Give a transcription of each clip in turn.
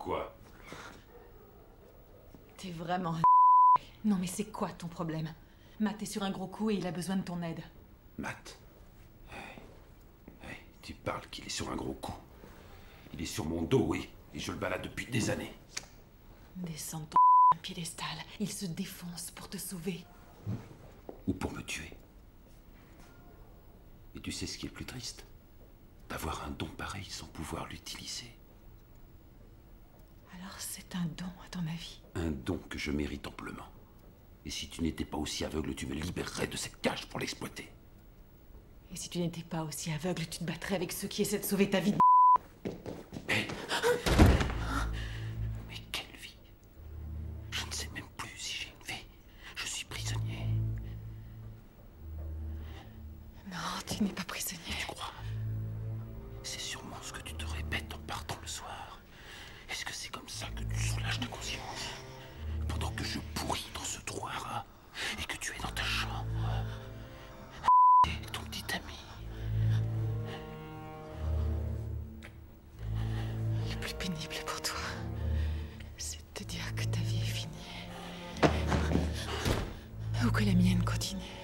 quoi T'es vraiment un Non mais c'est quoi ton problème? Matt est sur un gros coup et il a besoin de ton aide. Matt? Hey. Hey, Tu parles qu'il est sur un gros coup. Il est sur mon dos, oui. Et je le balade depuis des années. Descends de ton piédestal. Il se défonce pour te sauver. Ou pour me tuer. Et tu sais ce qui est le plus triste? D'avoir un don pareil sans pouvoir l'utiliser. Alors c'est un don à ton avis. Un don que je mérite amplement. Et si tu n'étais pas aussi aveugle, tu me libérerais de cette cage pour l'exploiter. Et si tu n'étais pas aussi aveugle, tu te battrais avec ceux qui essaient de sauver ta vie de Mais quelle vie? Je ne sais même plus si j'ai une vie. Je suis prisonnier. Non, tu n'es pas prisonnier. Tu crois? C'est sûrement ce que tu te répètes en partant le soir. Plus pénible pour toi, c'est de te dire que ta vie est finie. Ou que la mienne continue.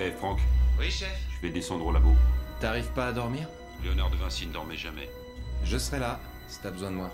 Hé Franck, Oui, chef je vais descendre au labo. T'arrives pas à dormir? Léonard de Vinci ne dormait jamais. Je serai là, si t'as besoin de moi.